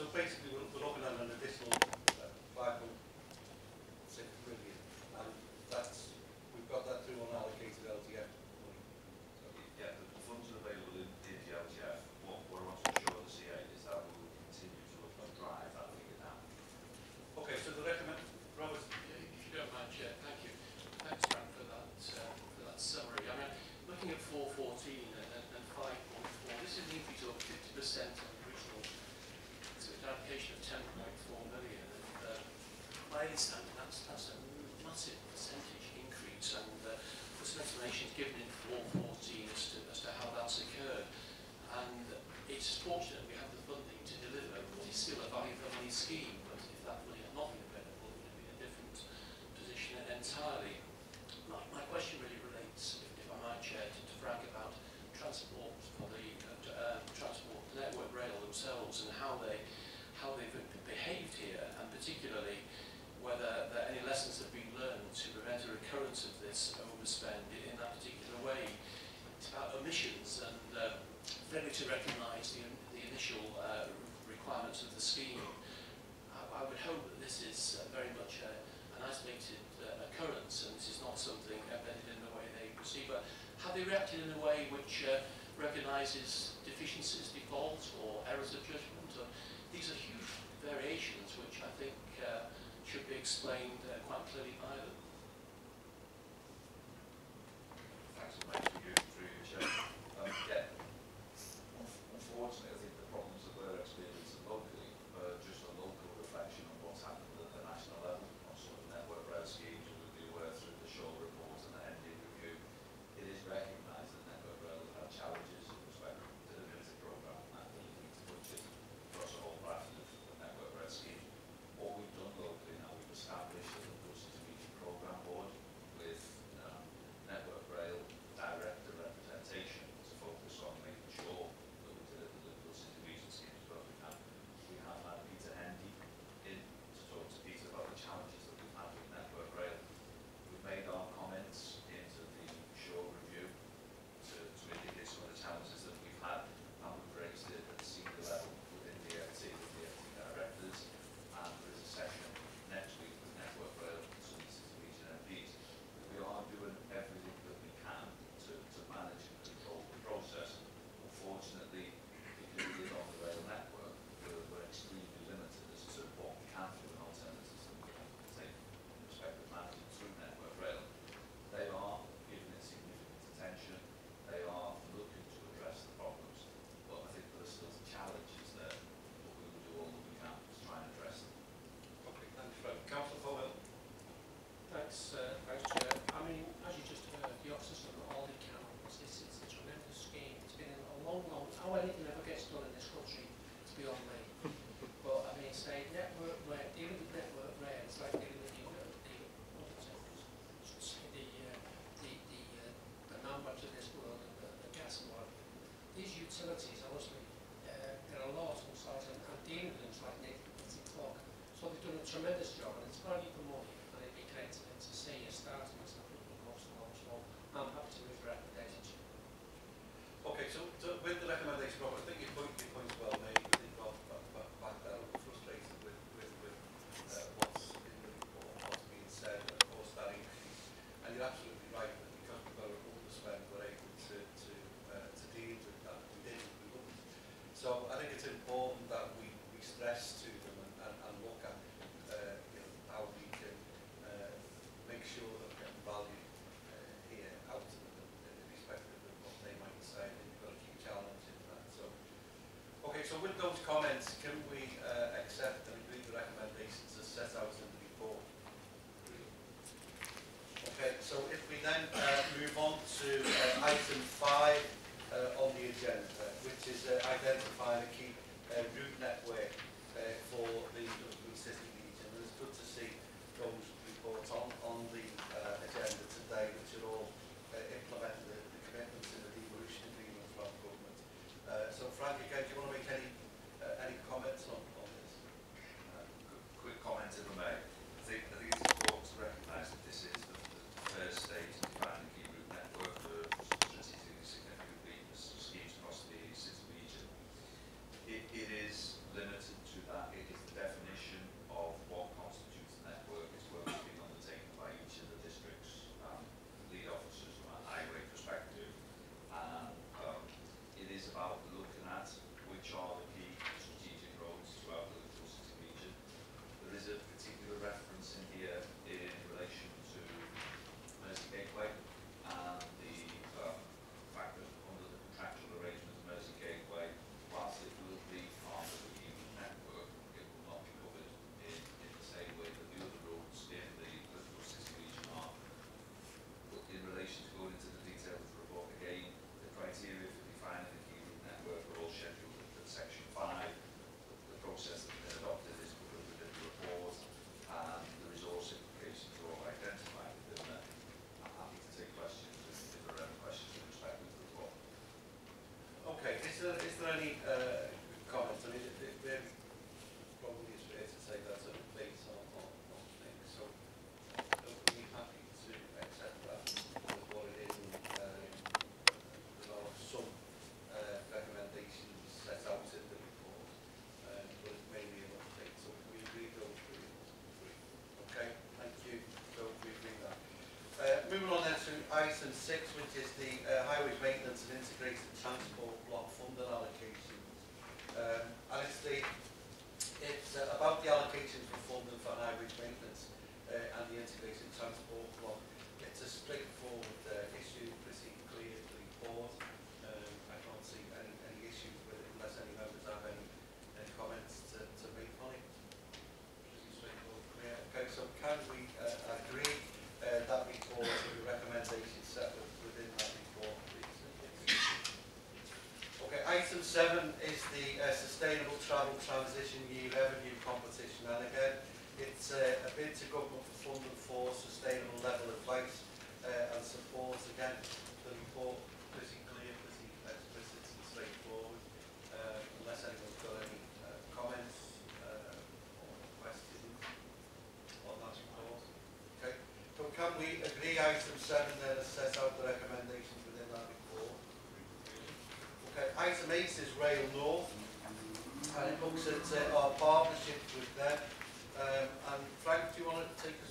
So, basically, ladies' to recognise the, the initial uh, requirements of the scheme. I, I would hope that this is uh, very much a, an isolated uh, occurrence and this is not something embedded in the way they proceed. But have they reacted in a way which uh, recognises deficiencies, defaults or errors of judgment? Or, these are huge variations which I think uh, should be explained uh, quite clearly by them. that's uh, so with those comments, can we uh, accept and agree the recommendations as set out in the report? Okay, so if we then uh, move on to Item six, which is the uh, maintenance and integrated transport. agree item 7 there has set out the recommendations within that report. Okay, item 8 is Rail North, and it looks at uh, our partnership with them. Um, and Frank, do you want to take us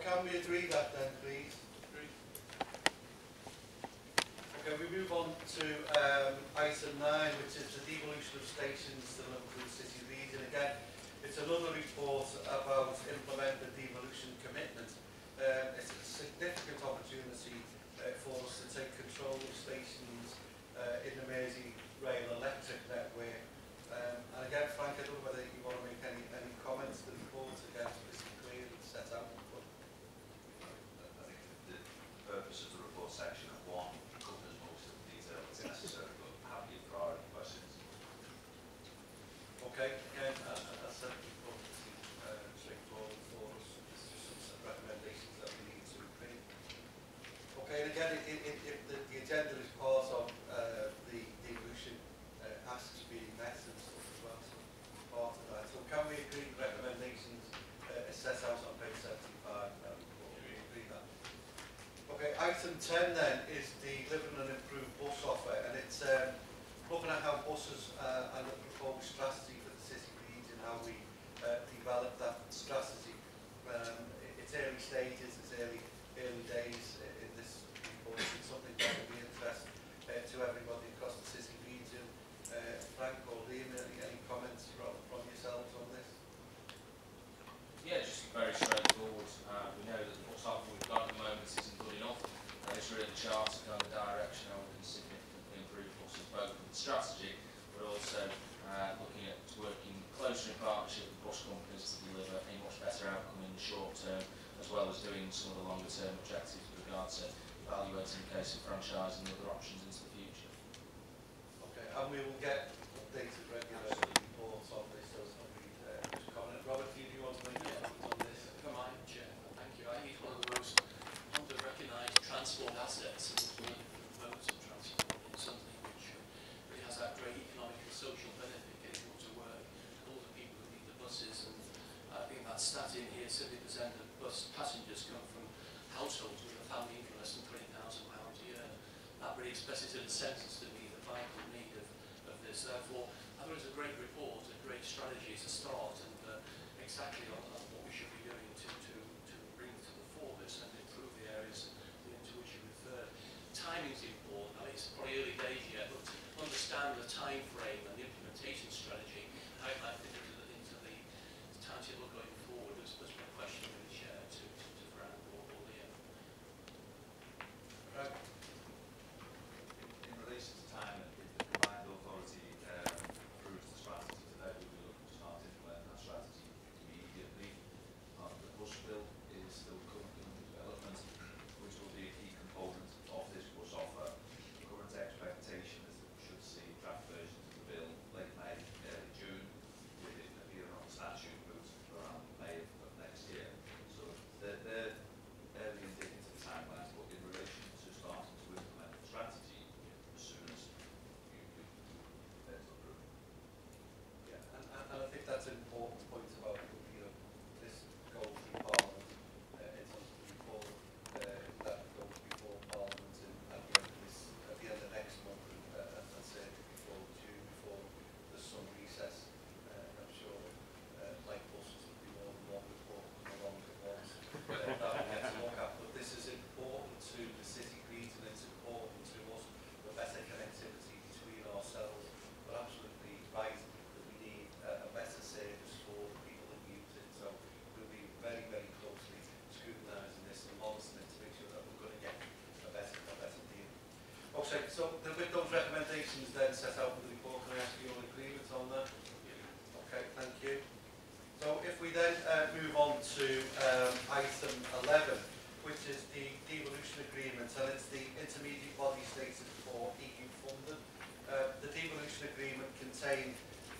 can we agree that then, please? Okay, we move on to um, item 9, which is the devolution of stations to local city leads. And again, it's another report about implement the devolution commitment. Um, it's a significant opportunity uh, for us to take control of stations uh, in the Mersey rail electric network. Um, and again, Frank, I don't know whether you item 10 then is the Living and Improved Bus Offer and it's um, looking at how buses uh, and the performance strategy frame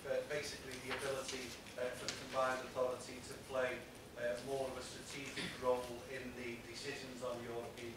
uh, basically the ability uh, for the combined authority to play uh, more of a strategic role in the decisions on European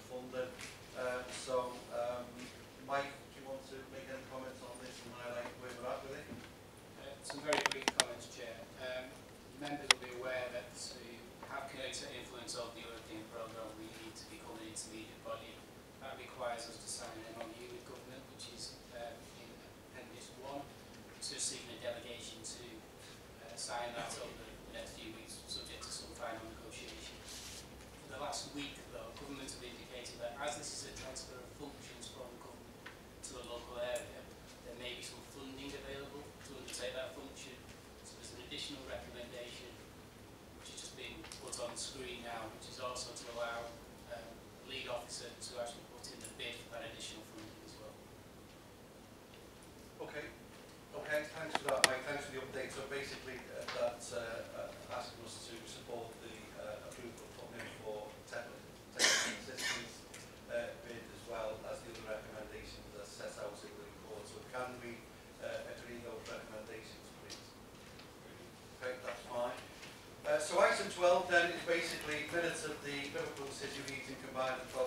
have